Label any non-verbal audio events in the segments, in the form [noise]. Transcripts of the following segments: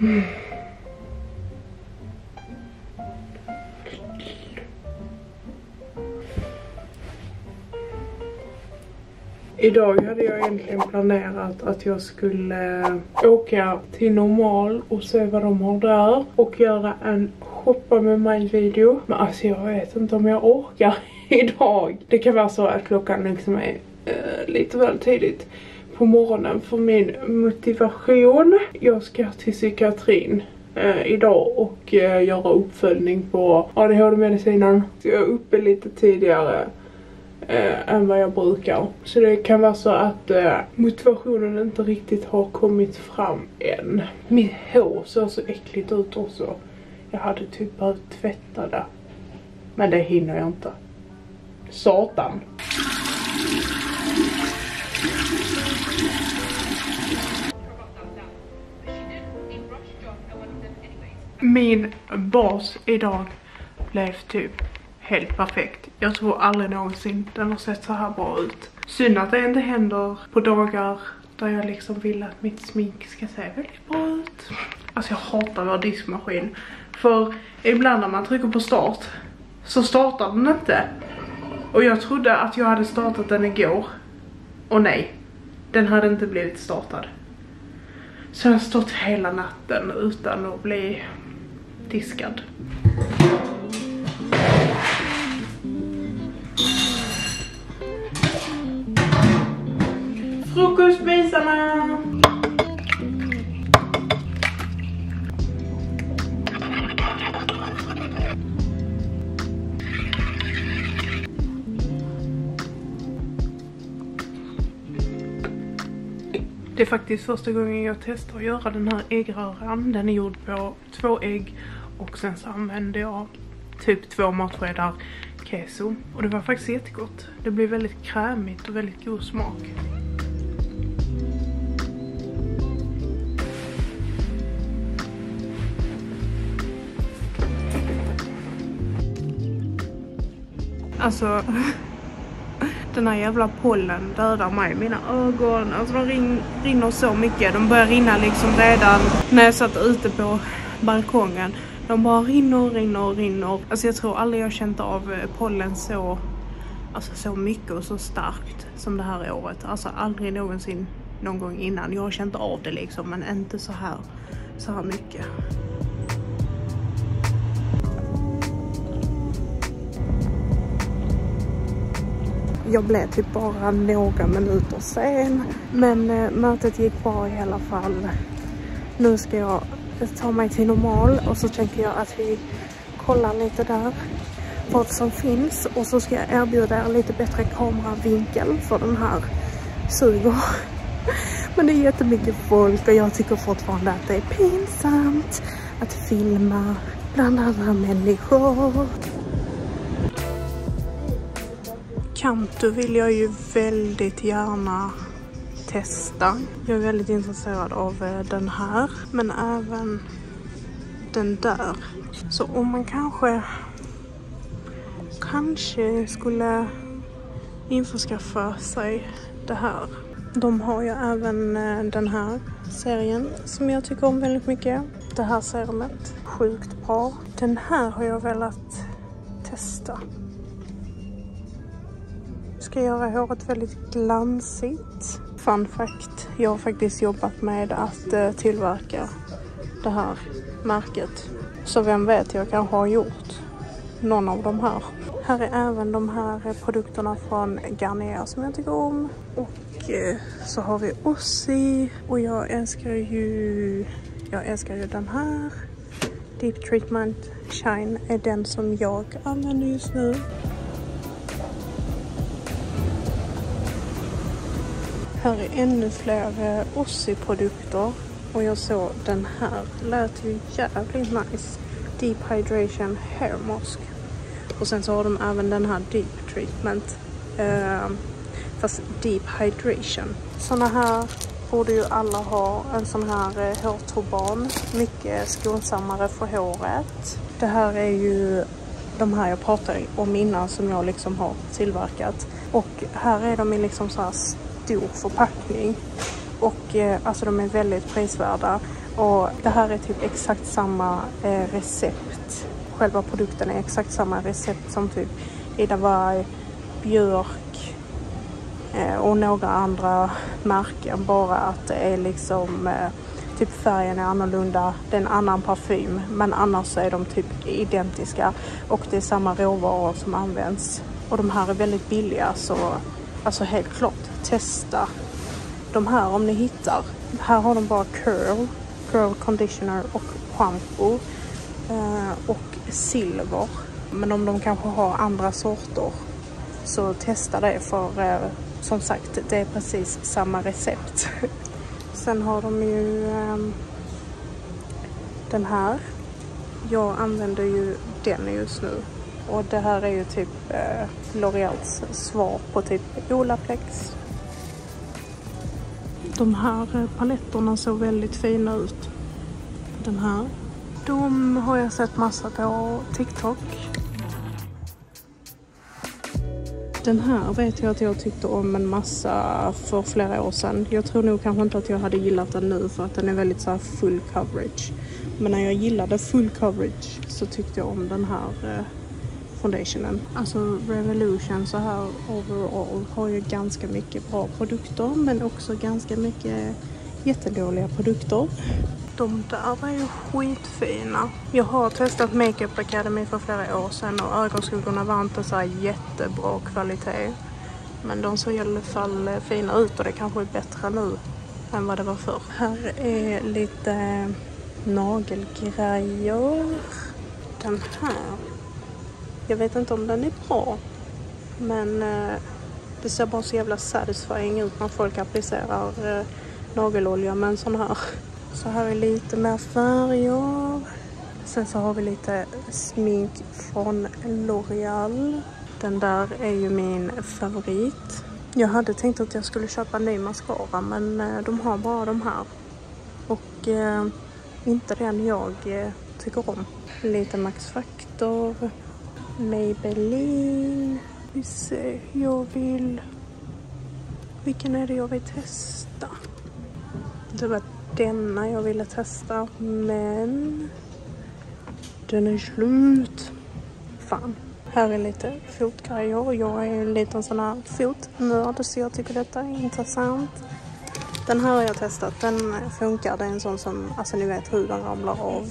Mm. Idag hade jag egentligen planerat att jag skulle åka till normal och se vad de har där och göra en shoppa med mig video. Men alltså jag vet inte om jag orkar [laughs] idag. Det kan vara så att klockan liksom är uh, lite väl tidigt på morgonen för min motivation. Jag ska till psykiatrin eh, idag och eh, göra uppföljning på ADHD-medicinen. Så jag är uppe lite tidigare eh, än vad jag brukar. Så det kan vara så att eh, motivationen inte riktigt har kommit fram än. Mitt hår ser så äckligt ut också. Jag hade typ behövt tvätta det. Men det hinner jag inte. Satan. Min bas idag blev typ helt perfekt. Jag tror aldrig någonsin den har sett så här bra ut. Synd att det inte händer på dagar där jag liksom vill att mitt smink ska se väldigt bra ut. Alltså jag hatar vår diskmaskin. För ibland när man trycker på start så startar den inte. Och jag trodde att jag hade startat den igår. Och nej, den hade inte blivit startad. Så jag har stått hela natten utan att bli diskad. Frukostmysarna! Det är faktiskt första gången jag testar att göra den här äggröran. Den är gjord på två ägg och sen så använde jag typ två matskedar keso. Och det var faktiskt jättegott. Det blev väldigt krämigt och väldigt god smak. Alltså, [laughs] den här jävla pollen dödar mig. Mina ögon, alltså de rin, rinner så mycket. De börjar rinna liksom redan när jag satt ute på balkongen. De bara rinner, rinner, rinner. Alltså jag tror aldrig jag känt av eh, pollen så, alltså så mycket och så starkt som det här året. Alltså aldrig någonsin någon gång innan. Jag har känt av det liksom men inte så här, så här mycket. jag blev typ bara några minuter sen. Men eh, mötet gick bra i alla fall. Nu ska jag jag tar mig till normal och så tänker jag att vi kollar lite där vad som finns och så ska jag erbjuda er lite bättre kameravinkel för den här suger. [laughs] Men det är jättemycket folk och jag tycker fortfarande att det är pinsamt att filma bland andra människor. Kanto vill jag ju väldigt gärna testa. Jag är väldigt intresserad av eh, den här, men även den där. Så om man kanske kanske skulle införskaffa sig det här. De har ju även eh, den här serien som jag tycker om väldigt mycket. Det här serumet, sjukt bra. Den här har jag velat testa ska göra håret väldigt glansigt. Fun fact, jag har faktiskt jobbat med att eh, tillverka det här märket. Så vem vet, jag kanske har gjort någon av de här. Här är även de här produkterna från Garnier som jag tycker om. Och eh, så har vi Ossi och jag älskar ju, jag älskar ju den här. Deep Treatment Shine är den som jag använder just nu. Här är ännu fler eh, Ossi-produkter och jag såg den här. Lät ju jävligt nice. Deep Hydration Hair Mask. Och sen så har de även den här Deep Treatment. Eh, fast Deep Hydration. Såna här borde ju alla ha. En sån här eh, hårturban. Mycket skonsammare för håret. Det här är ju de här jag pratade om innan som jag liksom har tillverkat. Och här är de i liksom så här stor förpackning. Och eh, alltså de är väldigt prisvärda. Och det här är typ exakt samma eh, recept. Själva produkten är exakt samma recept som typ Ida Warg, Björk eh, och några andra märken. Bara att det är liksom eh, typ färgen är annorlunda, det är en annan parfym men annars så är de typ identiska och det är samma råvaror som används. Och de här är väldigt billiga så alltså helt klart testa de här om ni hittar. Här har de bara curl, curl conditioner och shampoo eh, och silver. Men om de kanske har andra sorter så testa det för eh, som sagt det är precis samma recept. [laughs] Sen har de ju ehm, den här. Jag använder ju den just nu. Och det här är ju typ eh, L'Oreals svar på typ Olaplex. De här eh, paletterna såg väldigt fina ut. Den här. De har jag sett massa på TikTok. Den här vet jag att jag tyckte om en massa för flera år sedan. Jag tror nog kanske inte att jag hade gillat den nu för att den är väldigt så full coverage. Men när jag gillade full coverage så tyckte jag om den här eh, foundationen. Alltså Revolution så här overall har ju ganska mycket bra produkter men också ganska mycket jättedåliga produkter. De där var ju skitfina. Jag har testat Makeup Academy för flera år sedan och ögonskuggorna var inte så jättebra kvalitet. Men de såg i alla fall fina ut och det kanske är bättre nu än vad det var förr. Här är lite nagelgrejer. Den här. Jag vet inte om den är bra. Men eh, det ser bara så jävla satisfying ut när folk applicerar eh, nagelolja med en sån här. Så här är lite mer färger. Sen så har vi lite smink från L'Oreal. Den där är ju min favorit. Jag hade tänkt att jag skulle köpa en ny mascara men eh, de har bara de här. Och eh, inte den jag eh, tycker om. Lite Max Factor. Maybelline. Vi ser, jag vill... Vilken är det jag vill testa? Det var denna jag ville testa men den är slut. Fan. Här är lite fotgrejer. Jag är en liten sån här fotnörd så jag tycker detta är intressant. Den här har jag testat. Den funkar. Det är en sån som, alltså ni vet huden ramlar av.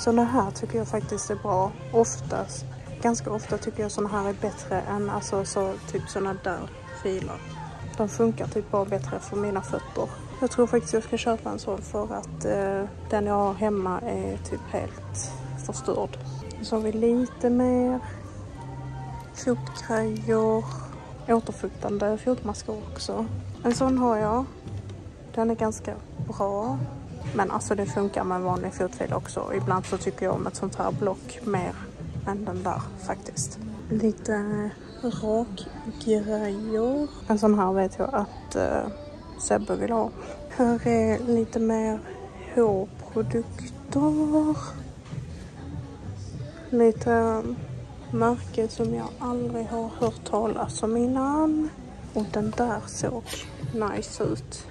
Såna här tycker jag faktiskt är bra. Oftast, ganska ofta tycker jag såna här är bättre än alltså så, typ såna där filer. De funkar typ bara bättre för mina fötter. Jag tror faktiskt jag ska köpa en sån för att eh, den jag har hemma är typ helt förstörd. Så har vi lite mer fotgrejer, återfuktande fotmasker också. En sån har jag. Den är ganska bra. Men alltså det funkar med en vanlig fotfil också. Ibland så tycker jag om ett sånt här block mer än den där faktiskt. Lite rakgrejer. En sån här vet jag att uh, Sebbe vill ha. Här är lite mer hårprodukter. Lite märke som jag aldrig har hört talas om innan. Och den där såg nice ut.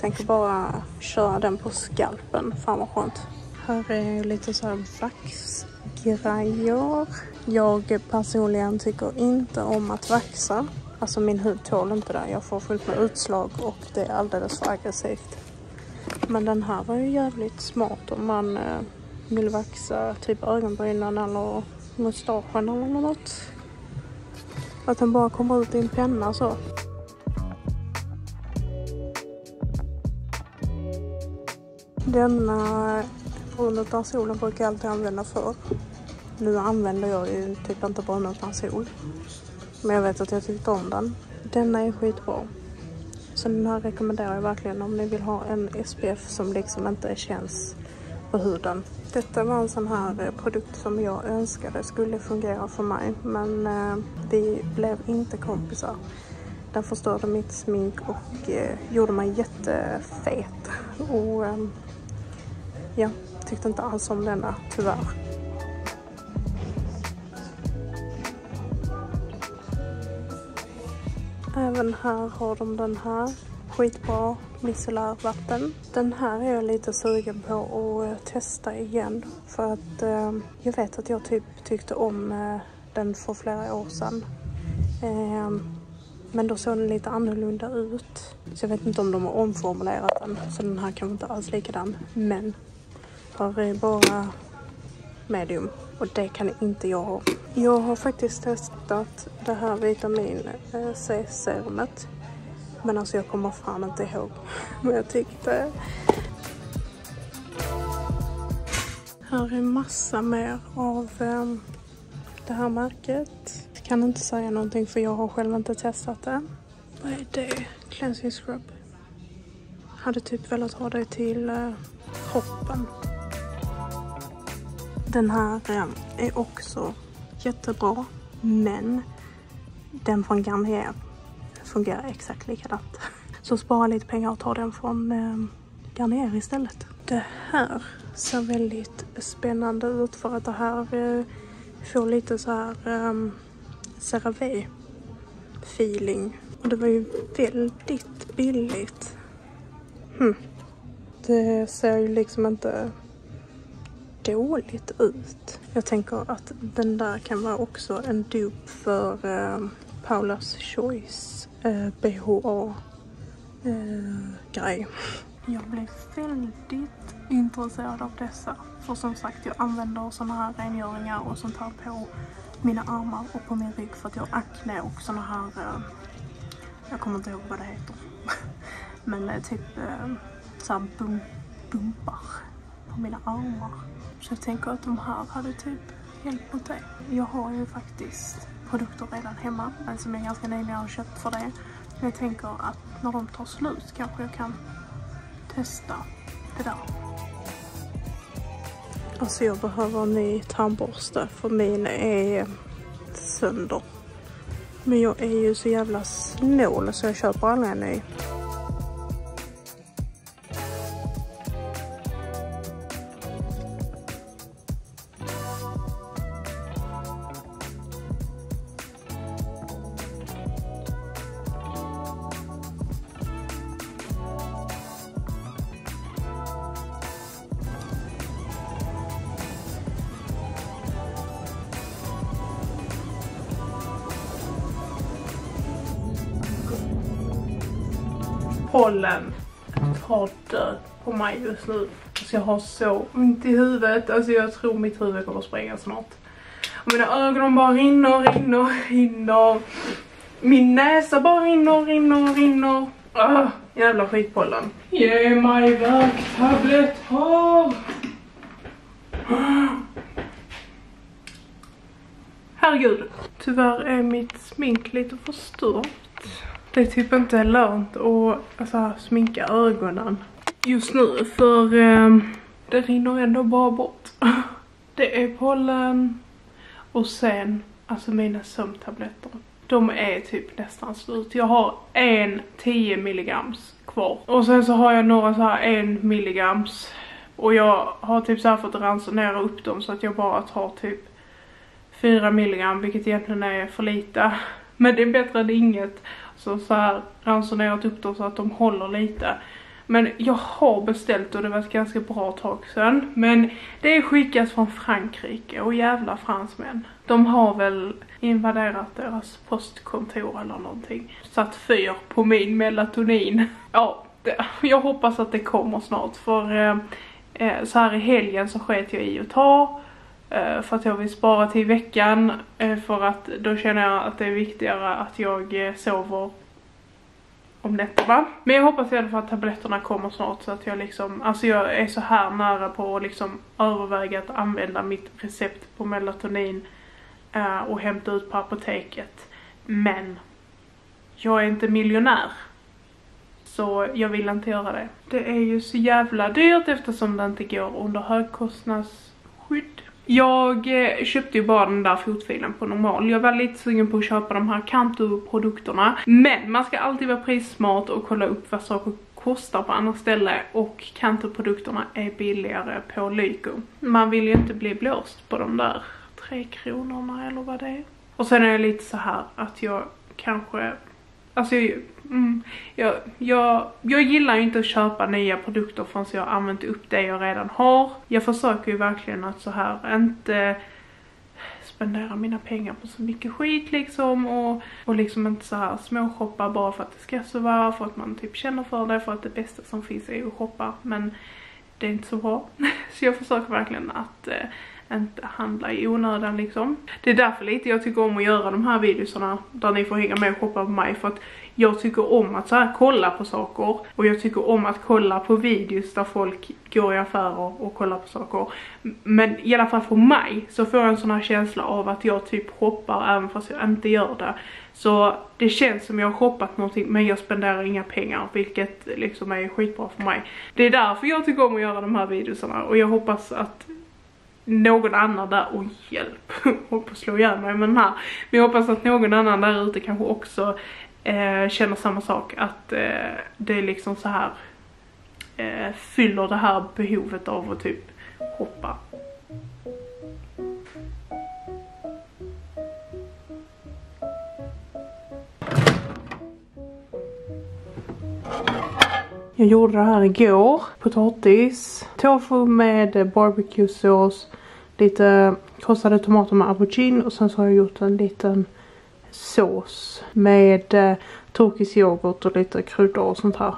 Tänker bara köra den på skalpen. Fan vad skönt. Här är lite så här vaxgrejer. Jag personligen tycker inte om att vaxa. Alltså min hud tål inte det. Jag får fullt med utslag och det är alldeles för aggressivt. Men den här var ju jävligt smart om man eh, vill vaxa typ ögonbrynen eller mustaschen eller något. Att den bara kommer ut i en penna så. Denna brun eh, utan solen brukar jag alltid använda för. Nu använder jag ju typ inte brun utan sol. Men jag vet att jag tyckte om den. Denna är skitbra. Så den här rekommenderar jag verkligen om ni vill ha en SPF som liksom inte känns på huden. Detta var en sån här eh, produkt som jag önskade skulle fungera för mig. Men eh, vi blev inte kompisar. Den förstörde mitt smink och eh, gjorde mig jättefet. Och eh, ja, tyckte inte alls om denna tyvärr. Även här har de den här skitbra micellärvatten. Den här är jag lite sugen på att eh, testa igen för att eh, jag vet att jag typ tyckte om eh, den för flera år sedan. Eh, men då såg den lite annorlunda ut. Så jag vet inte om de har omformulerat den. Så den här kanske inte alls likadan. Men här är bara medium. Och det kan inte jag ha. Jag har faktiskt testat det här vitamin eh, C-serumet. Men alltså jag kommer fan inte ihåg [laughs] vad jag tyckte. Här är massa mer av um, det här märket. Jag kan inte säga någonting för jag har själv inte testat det. Vad är det? Cleansing scrub. Hade typ velat ha det till uh, kroppen. Den här är också jättebra. Men den från Garnier fungerar exakt likadant. Så spara lite pengar och ta den från ehm, Garnier istället. Det här ser väldigt spännande ut för att det här eh, får lite så här ehm, um, CeraVe feeling. Och det var ju väldigt billigt. Hmm. Det ser ju liksom inte dåligt ut. Jag tänker att den där kan vara också en dupe för eh, Paulas Choice eh, BHA uh, eh, grej. Jag blev väldigt intresserad av dessa. För som sagt, jag använder såna här rengöringar och sånt här på mina armar och på min rygg för att jag har akne och såna här, Eh, jag kommer inte ihåg vad det heter. [laughs] Men eh, typ eh, såhär bum, bumpar mina armar. Så jag tänker att de här hade typ hjälpt mot det. Jag har ju faktiskt produkter redan hemma som jag ganska nyligen har köpt för det. Men jag tänker att när de tar slut kanske jag kan testa det där. Alltså jag behöver en ny tandborste för min är sönder. Men jag är ju så jävla snål så jag köper aldrig en ny. Pollen tar död på mig just nu. Alltså jag har så ont i huvudet. Alltså jag tror mitt huvud kommer att spränga snart. Och mina ögon bara rinner, rinner, rinner. Min näsa bara rinner, rinner, rinner. Ah, jävla skitpollen. Ge mig värktabletter. Herregud. Tyvärr är mitt smink lite förstört. Det är typ inte lönt att alltså, sminka ögonen just nu för eh, det rinner ändå bara bort. [laughs] Det är pollen och sen alltså mina sömntabletter. De är typ nästan slut. Jag har en 10 milligrams kvar. Och sen så har jag några så här 1 milligrams. Och jag har typ så här fått ransonera upp dem så att jag bara tar typ 4 milligram vilket egentligen är för lite. Men det är bättre än inget. Så så här ransonerat upp dem så att de håller lite. Men jag har beställt och det var ett ganska bra tag sedan. Men det är skickat från Frankrike och jävla fransmän. De har väl invaderat deras postkontor eller någonting. Satt fyr på min melatonin. [laughs] Ja, det, jag hoppas att det kommer snart för eh, eh, så här i helgen så sket jag i att ta Eh, för att jag vill spara till veckan eh, för att då känner jag att det är viktigare att jag eh, sover om nätterna. Men jag hoppas i alla fall att tabletterna kommer snart så att jag liksom, alltså jag är så här nära på att liksom överväga att använda mitt recept på melatonin och hämta ut på apoteket. Men jag är inte miljonär. Så jag vill inte göra det. Det är ju så jävla dyrt eftersom det inte går under högkostnadsskydd. Jag eh, köpte ju bara den där fotfilen på normal. Jag var lite sugen på att köpa de här Kanto-produkterna. Men man ska alltid vara prissmart och kolla upp vad saker kostar på andra ställen och Kanto-produkterna är billigare på Lyko. Man vill ju inte bli blåst på de där tre kronorna eller vad det är. Och sen är jag lite så här att jag kanske, alltså jag, Mm. Jag, jag, jag gillar ju inte att köpa nya produkter förrän jag har använt upp det jag redan har. Jag försöker ju verkligen att så här inte spendera mina pengar på så mycket skit liksom och, och liksom inte så här småshoppa bara för att det ska så vara, för att man typ känner för det, för att det bästa som finns är att shoppa men det är inte så bra. [laughs] så jag försöker verkligen att eh, inte handla i onödan liksom. Det är därför lite jag tycker om att göra de här videorna där ni får hänga med och shoppa på mig för att jag tycker om att så här kolla på saker och jag tycker om att kolla på videos där folk går i affärer och kollar på saker. Men i alla fall för mig så får jag en sån här känsla av att jag typ shoppar även fast jag inte gör det. Så det känns som jag har shoppat någonting men jag spenderar inga pengar vilket liksom är skitbra för mig. Det är därför jag tycker om att göra de här videosarna och jag hoppas att någon annan där, och hjälp, [laughs] håller på att slå ihjäl mig med den här. Men jag hoppas att någon annan där ute kanske också eh, känner samma sak, att eh, det är liksom så här eh, fyller det här behovet av att typ hoppa. Jag gjorde det här igår. Potatis, tofu med barbecuesås, lite krossade tomater med aubergine och sen så har jag gjort en liten sås med eh, turkisk yoghurt och lite kryddor och sånt här.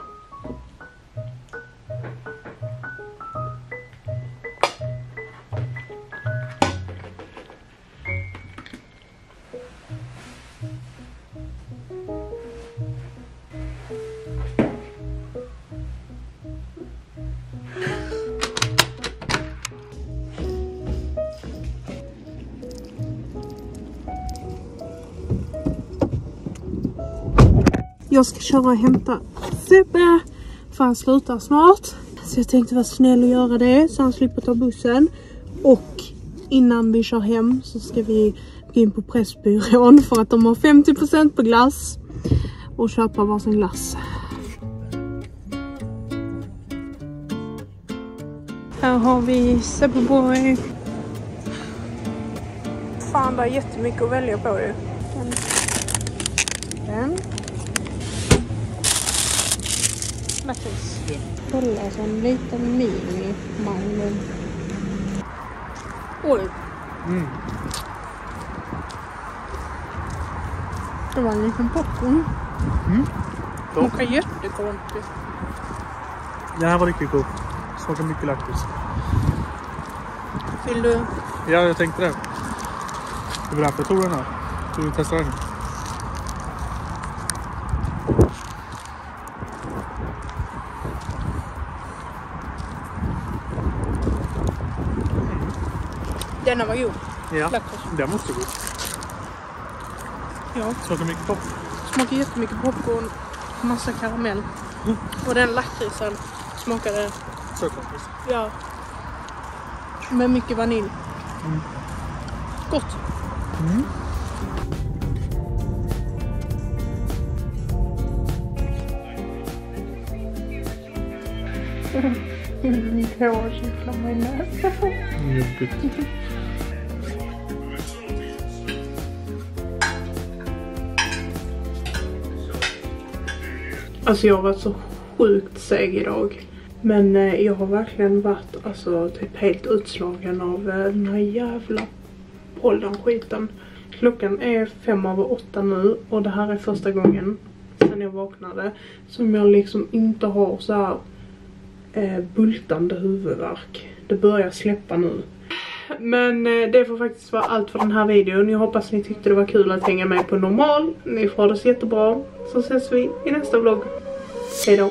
Jag ska köra och hämta Sebbe för han slutar snart. Så jag tänkte vara snäll och göra det så han slipper ta bussen. Och innan vi kör hem så ska vi gå in på Pressbyrån för att de har 50% på glass. Och köpa varsin glass. Här har vi Sebbeboy. Fan det är jättemycket att välja på ju. Den. Den. Lakrits. Kolla så en liten mini Magnum. Oj. Mm. Det var en liten popcorn. Mm. Smakar jättekonstigt. Den här var riktigt god. Smakar mycket lakrits. Vill du? Ja, jag tänkte det. Det var därför jag tog den här. Du vill testa den? Denna var god. Ja. Den var också god. Ja. Smakar mycket pop. Smakar jättemycket popcorn. Massa karamell. Och den lakritsen smakade, Sötlakrits. ja. Med mycket vanilj. Mm. Gott. Mm. Mitt hår kittlar mig i näsan. Jobbigt. Alltså jag har varit så sjukt seg idag. Men eh, jag har verkligen varit alltså typ helt utslagen av eh, den här jävla pollenskiten. Klockan är fem över åtta nu och det här är första gången sen jag vaknade som jag liksom inte har så här eh, bultande huvudvärk. Det börjar släppa nu. Men eh, det får faktiskt vara allt för den här videon. Jag hoppas ni tyckte det var kul att hänga med på normal. Ni får ha det så jättebra. Så ses vi i nästa vlogg. Hejdå.